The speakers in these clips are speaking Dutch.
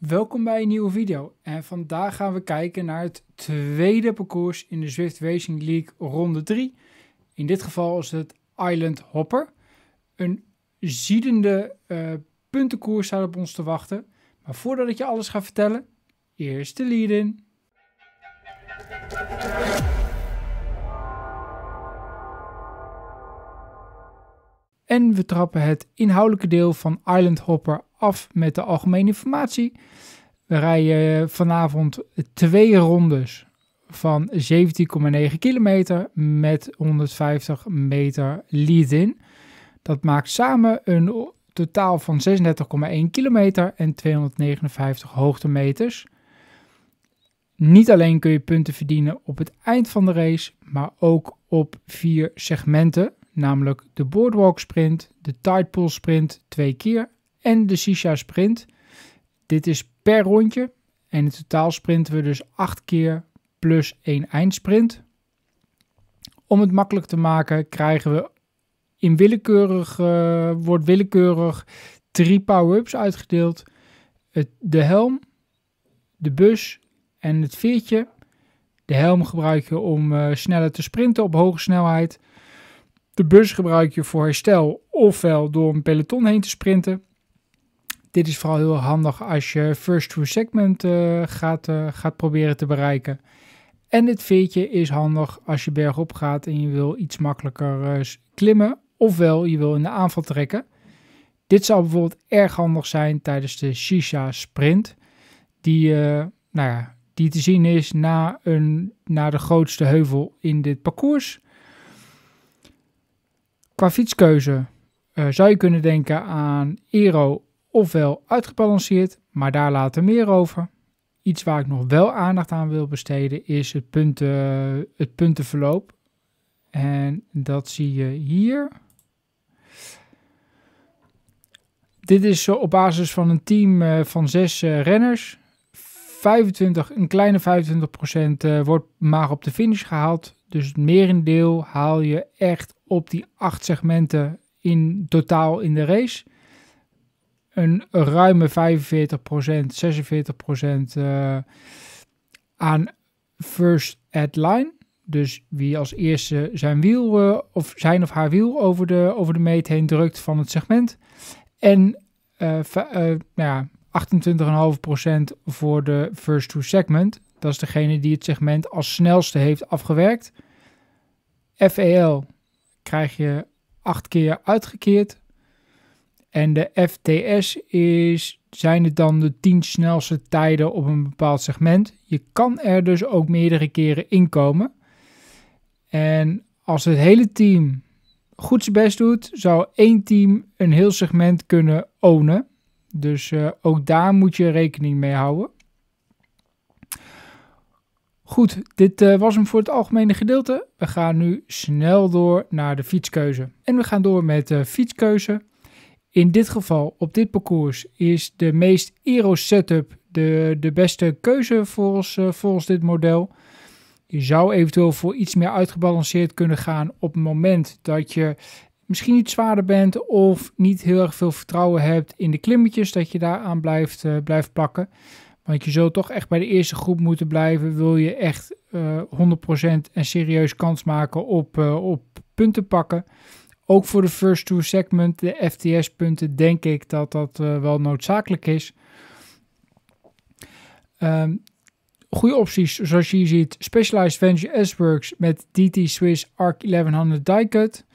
Welkom bij een nieuwe video en vandaag gaan we kijken naar het tweede parcours in de Zwift Racing League ronde 3. In dit geval is het Island Hopper. Een ziedende uh, puntenkoers staat op ons te wachten. Maar voordat ik je alles ga vertellen, eerst de lead-in. En we trappen het inhoudelijke deel van Island Hopper af met de algemene informatie. We rijden vanavond twee rondes van 17,9 kilometer met 150 meter lead-in. Dat maakt samen een totaal van 36,1 kilometer en 259 hoogtemeters. Niet alleen kun je punten verdienen op het eind van de race, maar ook op vier segmenten, namelijk de boardwalk sprint, de tidepool sprint twee keer en de Sisha sprint. Dit is per rondje en in totaal sprinten we dus acht keer plus één eindsprint. Om het makkelijk te maken krijgen we in willekeurig, uh, wordt willekeurig drie power-ups uitgedeeld. Het, de helm, de bus en het veertje. De helm gebruik je om uh, sneller te sprinten op hoge snelheid. De bus gebruik je voor herstel ofwel door een peloton heen te sprinten. Dit is vooral heel handig als je first through segment uh, gaat, uh, gaat proberen te bereiken. En dit veertje is handig als je bergop gaat en je wil iets makkelijker uh, klimmen. Ofwel je wil in de aanval trekken. Dit zou bijvoorbeeld erg handig zijn tijdens de Shisha sprint. Die, nou ja, die te zien is na, een, na de grootste heuvel in dit parcours. Qua fietskeuze zou je kunnen denken aan Aero ofwel uitgebalanceerd, maar daar later meer over. Iets waar ik nog wel aandacht aan wil besteden is het, punten, het puntenverloop. En dat zie je hier. Dit is op basis van een team eh, van zes eh, renners. 25, een kleine 25% eh, wordt maar op de finish gehaald. Dus het merendeel haal je echt op die acht segmenten in totaal in de race een ruime 45%, 46% uh, aan first at line. Dus wie als eerste zijn wiel uh, of zijn of haar wiel over de, over de meet heen drukt van het segment. En uh, nou ja, 28,5% voor de first to segment. Dat is degene die het segment als snelste heeft afgewerkt. FEL krijg je 8 keer uitgekeerd. En de FTS is, zijn het dan de 10 snelste tijden op een bepaald segment. Je kan er dus ook meerdere keren inkomen. En als het hele team goed zijn best doet, zou één team een heel segment kunnen ownen. Dus uh, ook daar moet je rekening mee houden. Goed, dit uh, was hem voor het algemene gedeelte. We gaan nu snel door naar de fietskeuze. En we gaan door met de fietskeuze. In dit geval, op dit parcours, is de meest aero setup de, de beste keuze volgens, uh, volgens dit model. Je zou eventueel voor iets meer uitgebalanceerd kunnen gaan op het moment dat je misschien iets zwaarder bent of niet heel erg veel vertrouwen hebt in de klimmetjes, dat je daaraan blijft, blijft plakken. Want je zult toch echt bij de eerste groep moeten blijven. Wil je echt uh, 100% en serieus kans maken op, uh, op punten pakken. Ook voor de first two segment, de FTS-punten, denk ik dat dat uh, wel noodzakelijk is. Um, goede opties, zoals je hier ziet, Specialized Venture S-Works met DT Swiss ARC 1100 die-cut.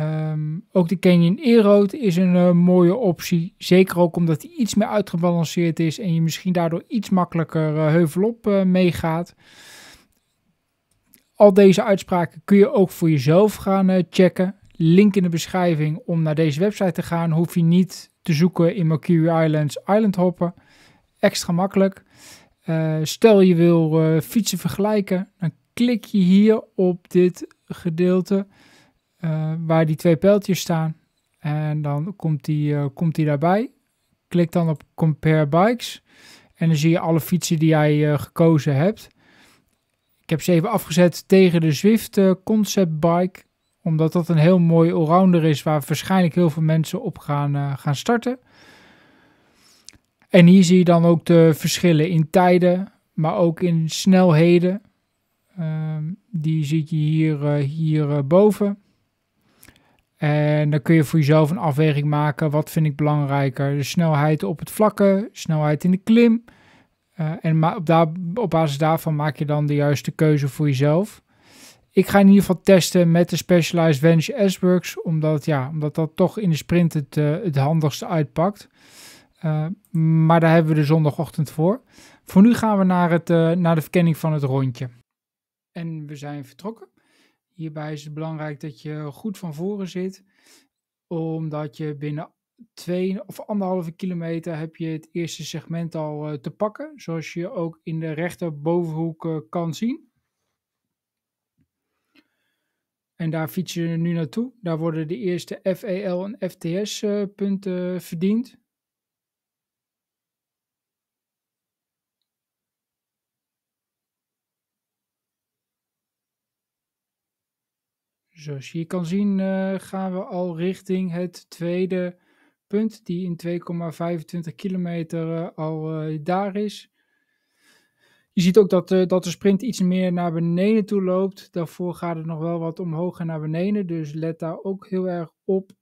Um, ook de Canyon E-Road is een uh, mooie optie. Zeker ook omdat die iets meer uitgebalanceerd is en je misschien daardoor iets makkelijker uh, heuvelop uh, meegaat. Al deze uitspraken kun je ook voor jezelf gaan checken link in de beschrijving om naar deze website te gaan. Hoef je niet te zoeken in Mercury Islands Island Hopper. Extra makkelijk. Stel je wil fietsen vergelijken, dan klik je hier op dit gedeelte uh, waar die twee pijltjes staan. En dan komt die, komt die daarbij. Klik dan op Compare Bikes. En dan zie je alle fietsen die jij gekozen hebt. Ik heb ze even afgezet tegen de Zwift Concept Bike omdat dat een heel mooi allrounder is waar waarschijnlijk heel veel mensen op gaan, gaan starten. En hier zie je dan ook de verschillen in tijden, maar ook in snelheden. Ehm, die zie je hier, hier boven. En dan kun je voor jezelf een afweging maken. Wat vind ik belangrijker? De snelheid op het vlakke, snelheid in de klim. Uh, en op, op basis daarvan maak je dan de juiste keuze voor jezelf. Ik ga in ieder geval testen met de Specialized Vanish S-Works, omdat, ja, omdat dat toch in de sprint het, uh, het handigste uitpakt. Uh, maar daar hebben we de zondagochtend voor. Voor nu gaan we naar, het, naar de verkenning van het rondje. En we zijn vertrokken. Hierbij is het belangrijk dat je goed van voren zit, omdat je binnen twee of anderhalve kilometer heb je het eerste segment al uh, te pakken, zoals je ook in de rechterbovenhoek uh, kan zien. En daar fiets je nu naartoe. Daar worden de eerste FEL en FTS uh, punten verdiend. Zoals je kan zien uh, gaan we al richting het tweede punt die in 2,25 kilometer uh, al uh, daar is. Je ziet ook dat, dat de sprint iets meer naar beneden toe loopt. Daarvoor gaat het nog wel wat omhoog en naar beneden. Dus let daar ook heel erg op.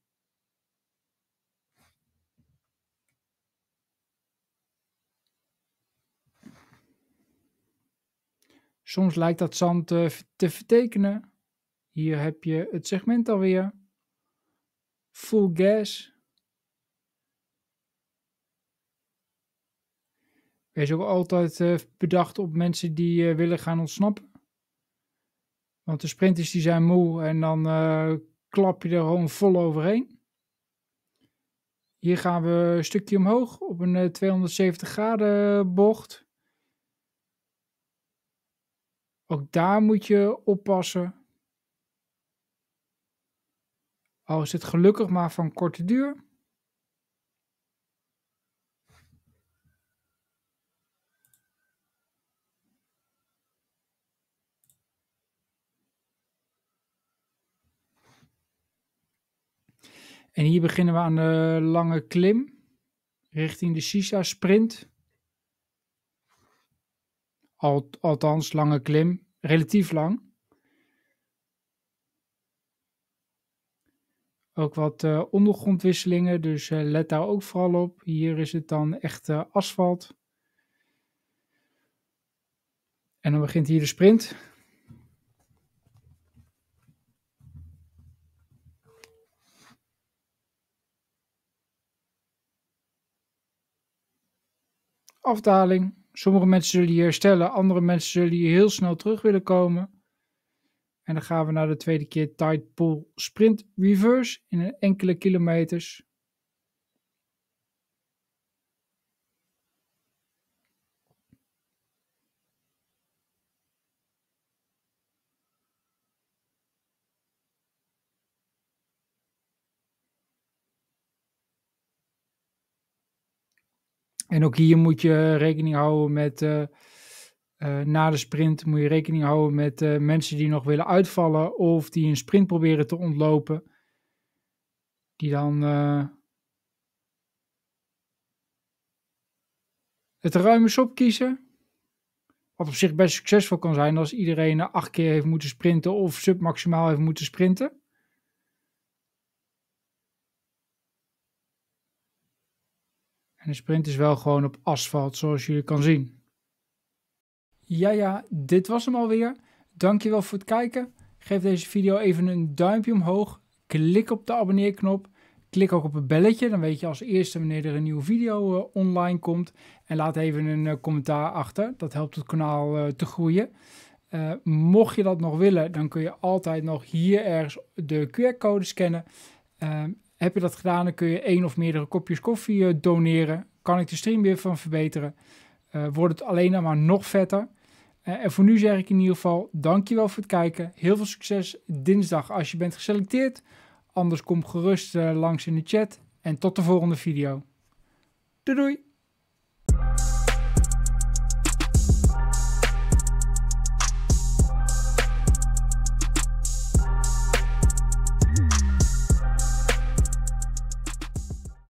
Soms lijkt dat zand te vertekenen. Hier heb je het segment alweer. Full gas. Wees ook altijd uh, bedacht op mensen die uh, willen gaan ontsnappen. Want de sprinters die zijn moe en dan uh, klap je er gewoon vol overheen. Hier gaan we een stukje omhoog op een 270 graden bocht. Ook daar moet je oppassen. Al is het gelukkig maar van korte duur. En hier beginnen we aan de lange klim richting de Sisa sprint. althans, lange klim, relatief lang. Ook wat uh, ondergrondwisselingen, dus uh, let daar ook vooral op. Hier is het dan echt asfalt. En dan begint hier de sprint. Afdaling. Sommige mensen zullen hier herstellen, andere mensen zullen hier heel snel terug willen komen. En dan gaan we naar de tweede keer Tide Pool Sprint Reverse in een enkele kilometers. En ook hier moet je rekening houden met uh, uh, na de sprint moet je rekening houden met uh, mensen die nog willen uitvallen of die een sprint proberen te ontlopen. Die dan uh, het ruime sop kiezen. Wat op zich best succesvol kan zijn als iedereen acht keer heeft moeten sprinten of submaximaal heeft moeten sprinten. En de sprint is wel gewoon op asfalt, zoals jullie kan zien. Ja, ja, dit was hem alweer. Dankjewel voor het kijken. Geef deze video even een duimpje omhoog. Klik op de abonneerknop. Klik ook op het belletje, dan weet je als eerste wanneer er een nieuwe video uh, online komt. En laat even een uh, commentaar achter, dat helpt het kanaal uh, te groeien. mocht je dat nog willen, dan kun je altijd nog hier ergens de QR-code scannen. Heb je dat gedaan, dan kun je één of meerdere kopjes koffie doneren. Kan ik de stream weer van verbeteren. wordt het alleen maar nog vetter. Eh, en voor nu zeg ik in ieder geval dankjewel voor het kijken. Heel veel succes dinsdag als je bent geselecteerd. Anders kom gerust uh, langs in de chat. En tot de volgende video. Doei doei!